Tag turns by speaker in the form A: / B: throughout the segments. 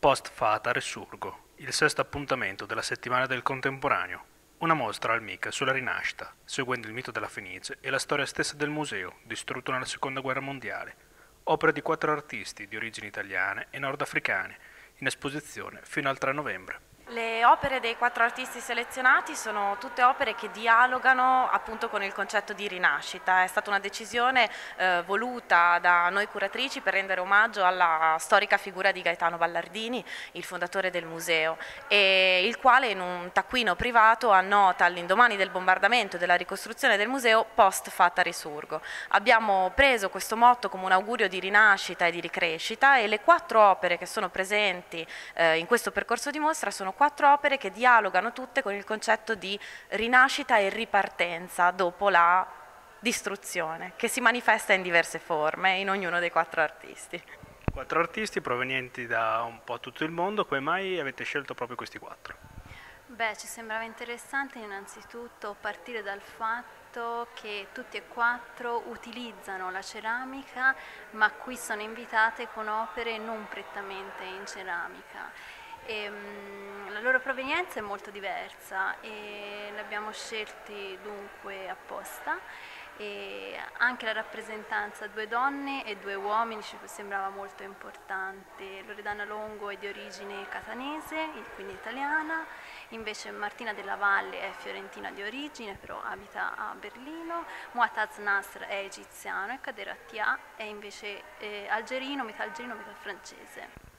A: Post Fata Resurgo, il sesto appuntamento della settimana del contemporaneo, una mostra al MIC sulla rinascita, seguendo il mito della Fenice e la storia stessa del museo, distrutto nella seconda guerra mondiale, opera di quattro artisti di origini italiane e nordafricane, in esposizione fino al 3 novembre.
B: Le opere dei quattro artisti selezionati sono tutte opere che dialogano appunto con il concetto di rinascita. È stata una decisione eh, voluta da noi curatrici per rendere omaggio alla storica figura di Gaetano Ballardini, il fondatore del museo, e il quale in un taccuino privato annota all'indomani del bombardamento e della ricostruzione del museo post fatta risurgo. Abbiamo preso questo motto come un augurio di rinascita e di ricrescita e le quattro opere che sono presenti eh, in questo percorso di mostra sono quattro opere che dialogano tutte con il concetto di rinascita e ripartenza dopo la distruzione, che si manifesta in diverse forme in ognuno dei quattro artisti.
A: Quattro artisti provenienti da un po' tutto il mondo, come mai avete scelto proprio questi quattro?
C: Beh, ci sembrava interessante innanzitutto partire dal fatto che tutti e quattro utilizzano la ceramica, ma qui sono invitate con opere non prettamente in ceramica e, um, la loro provenienza è molto diversa e l'abbiamo scelti dunque apposta. E anche la rappresentanza due donne e due uomini ci sembrava molto importante. Loredana Longo è di origine catanese, quindi italiana, invece Martina della Valle è fiorentina di origine, però abita a Berlino, Muataz Nasr è egiziano e Kader Attia è invece eh, algerino, metà algerino, metà francese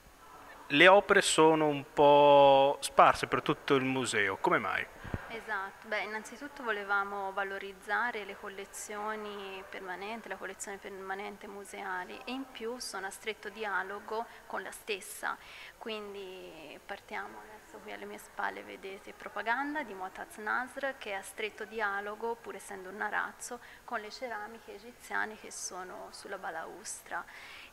A: le opere sono un po' sparse per tutto il museo, come mai?
C: Esatto, beh innanzitutto volevamo valorizzare le collezioni permanenti, la collezione permanente museale e in più sono a stretto dialogo con la stessa, quindi partiamo adesso qui alle mie spalle vedete propaganda di Muataz Nasr che è a stretto dialogo pur essendo un narazzo con le ceramiche egiziane che sono sulla balaustra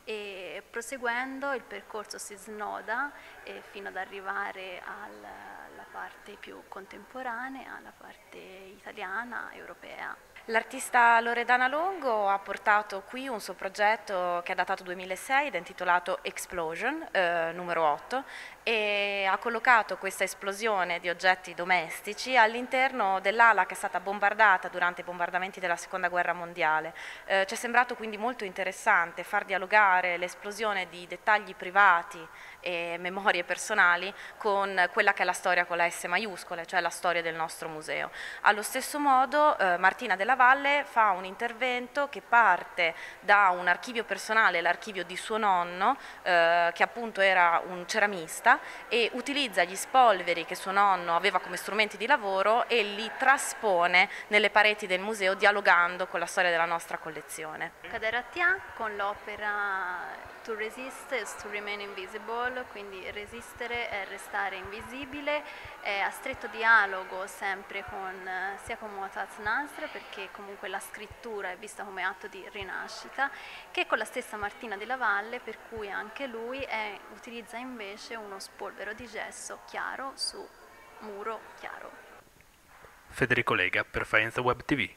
C: e proseguendo il percorso si snoda eh, fino ad arrivare alla parte più contemporanea, alla parte italiana, europea.
B: L'artista Loredana Longo ha portato qui un suo progetto che è datato 2006 ed è intitolato Explosion, eh, numero 8, e ha collocato questa esplosione di oggetti domestici all'interno dell'ala che è stata bombardata durante i bombardamenti della seconda guerra mondiale. Eh, ci è sembrato quindi molto interessante far dialogare l'esplosione di dettagli privati e memorie personali con quella che è la storia con la S maiuscola, cioè la storia del nostro museo. Allo stesso modo eh, Martina della Valle fa un intervento che parte da un archivio personale, l'archivio di suo nonno, eh, che appunto era un ceramista, e utilizza gli spolveri che suo nonno aveva come strumenti di lavoro e li traspone nelle pareti del museo dialogando con la storia della nostra collezione.
C: Caderatia con l'opera To resist is to remain invisible, quindi resistere è restare invisibile, è a stretto dialogo sempre con, sia con Muataz Nasr perché comunque la scrittura è vista come atto di rinascita, che con la stessa Martina della Valle, per cui anche lui è, utilizza invece uno spolvero di gesso chiaro su muro chiaro.
A: Federico Lega per Faenza Web TV.